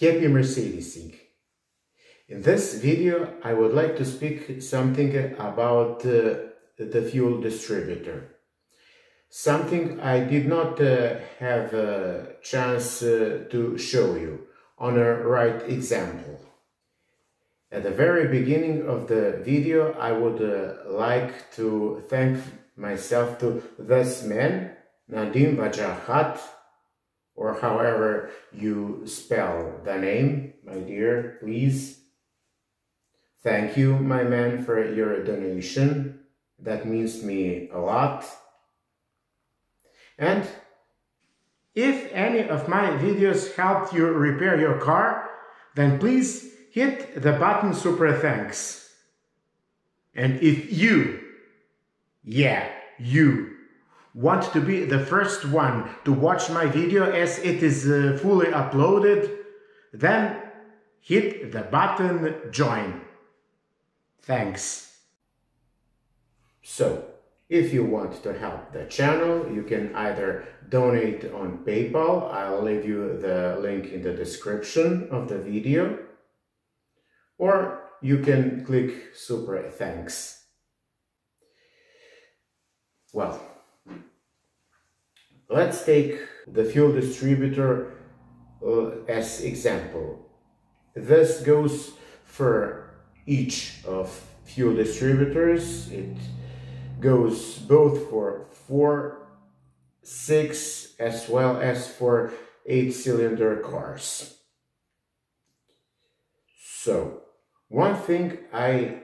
Happy Mercedesing! In this video I would like to speak something about uh, the fuel distributor. Something I did not uh, have a chance uh, to show you on a right example. At the very beginning of the video I would uh, like to thank myself to this man, Nadim Vajahat, or however you spell the name, my dear, please. Thank you, my man, for your donation. That means me a lot. And if any of my videos helped you repair your car, then please hit the button super thanks. And if you, yeah, you, want to be the first one to watch my video as it is uh, fully uploaded, then hit the button join. Thanks. So, if you want to help the channel, you can either donate on PayPal, I'll leave you the link in the description of the video, or you can click super thanks. Well, Let's take the fuel distributor uh, as example. This goes for each of fuel distributors. It goes both for 4, 6 as well as for 8 cylinder cars. So, one thing I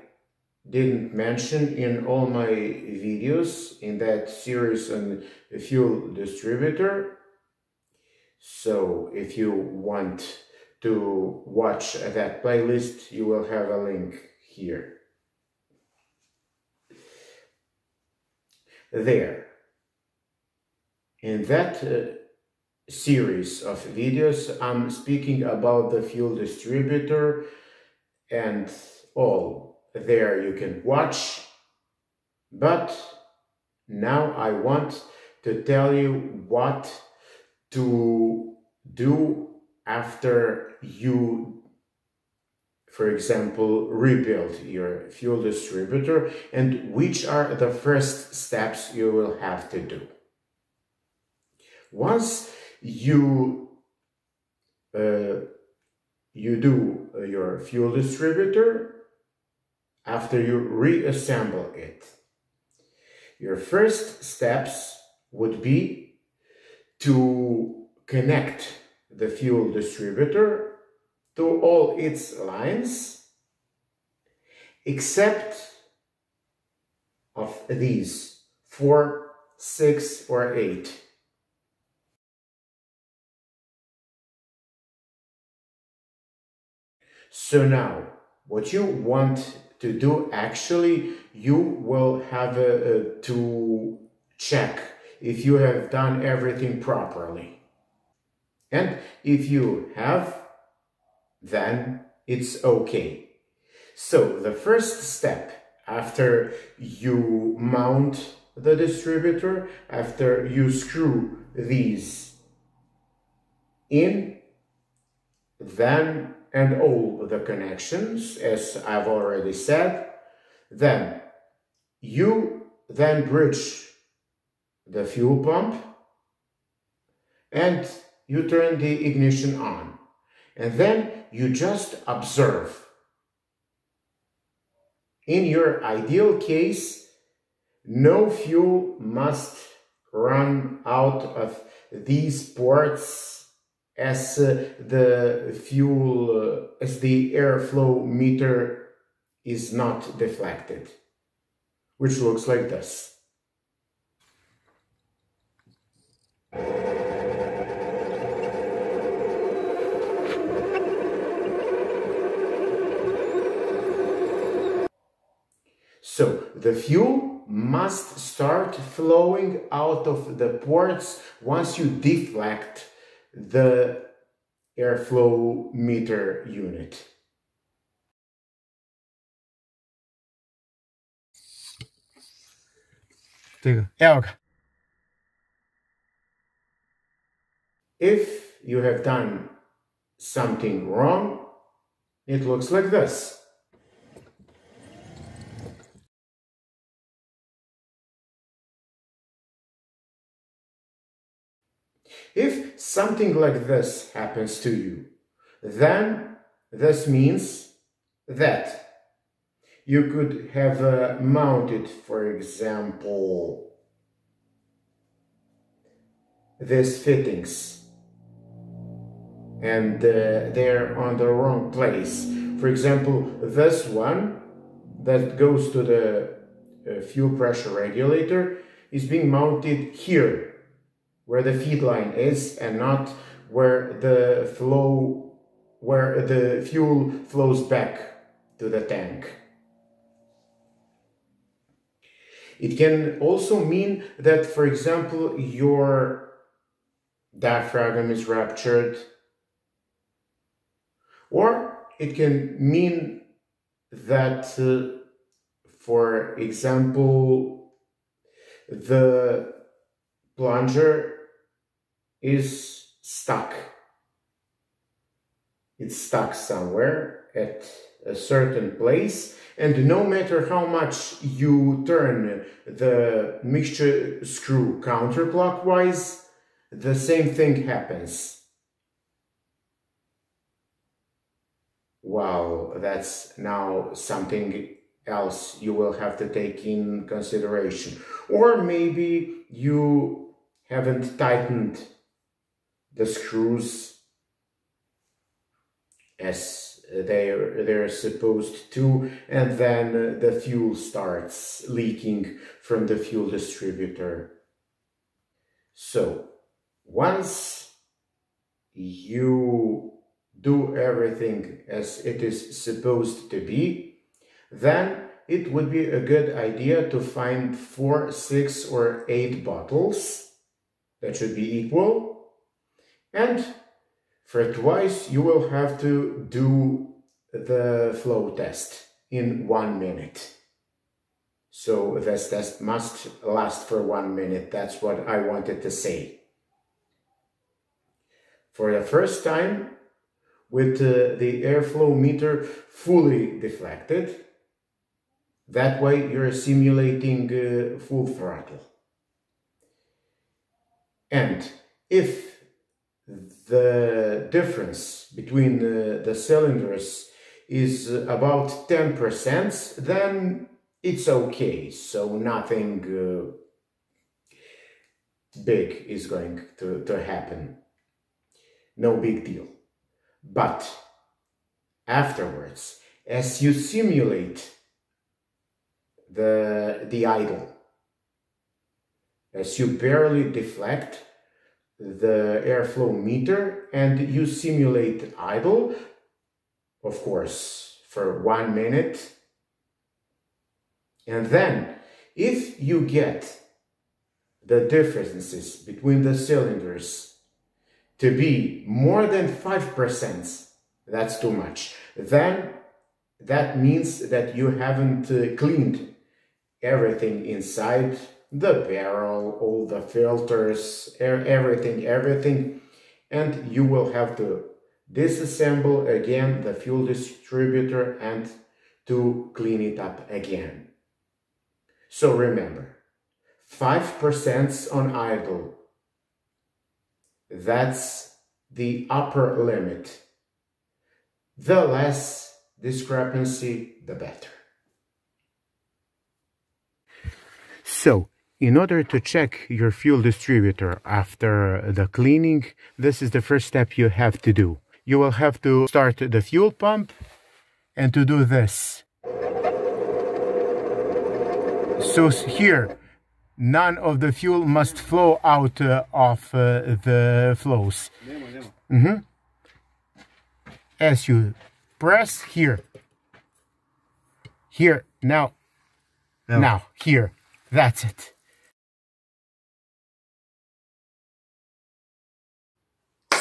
didn't mention in all my videos in that series on fuel distributor. So if you want to watch that playlist, you will have a link here. There. In that uh, series of videos, I'm speaking about the fuel distributor and all there you can watch. But now I want to tell you what to do after you, for example, rebuild your fuel distributor and which are the first steps you will have to do. Once you uh, you do your fuel distributor, after you reassemble it. Your first steps would be to connect the fuel distributor to all its lines except of these four, six, or eight. So now, what you want to do actually you will have to check if you have done everything properly. And if you have then it's okay. So the first step after you mount the distributor after you screw these in then and all the connections, as I've already said, then you then bridge the fuel pump and you turn the ignition on. And then you just observe. In your ideal case, no fuel must run out of these ports as uh, the fuel, uh, as the airflow meter is not deflected, which looks like this. So the fuel must start flowing out of the ports once you deflect the airflow meter unit. If you have done something wrong, it looks like this. If something like this happens to you, then this means that you could have uh, mounted, for example, these fittings and uh, they're on the wrong place. For example, this one that goes to the uh, fuel pressure regulator is being mounted here where the feed line is and not where the flow where the fuel flows back to the tank. It can also mean that, for example, your diaphragm is ruptured, or it can mean that, uh, for example, the plunger is stuck. It's stuck somewhere at a certain place and no matter how much you turn the mixture screw counterclockwise, the same thing happens. Well, that's now something else you will have to take in consideration. Or maybe you haven't tightened the screws as they're, they're supposed to, and then the fuel starts leaking from the fuel distributor. So, once you do everything as it is supposed to be, then it would be a good idea to find four, six, or eight bottles that should be equal and for twice you will have to do the flow test in one minute. So this test must last for one minute. That's what I wanted to say. For the first time, with uh, the airflow meter fully deflected, that way you're simulating uh, full throttle. And if the difference between the, the cylinders is about 10%, then it's okay. So nothing uh, big is going to, to happen. No big deal. But afterwards, as you simulate the, the idle, as you barely deflect, the airflow meter and you simulate idle, of course, for one minute. And then, if you get the differences between the cylinders to be more than 5%, that's too much. Then that means that you haven't uh, cleaned everything inside the barrel, all the filters, everything, everything. And you will have to disassemble again the fuel distributor and to clean it up again. So remember, 5% on idle. That's the upper limit. The less discrepancy, the better. So, in order to check your fuel distributor after the cleaning, this is the first step you have to do. You will have to start the fuel pump and to do this. So here, none of the fuel must flow out uh, of uh, the flows. Mm -hmm. As you press here, here, now, no. now, here, that's it.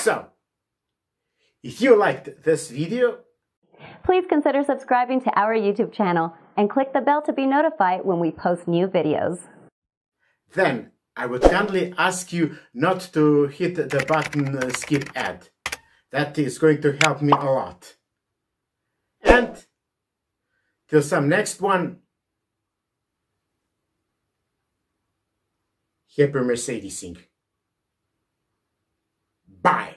So, if you liked this video, please consider subscribing to our YouTube channel and click the bell to be notified when we post new videos. Then I would kindly ask you not to hit the button uh, skip ad. That is going to help me a lot. And till some next one, happy Mercedesing. Bye.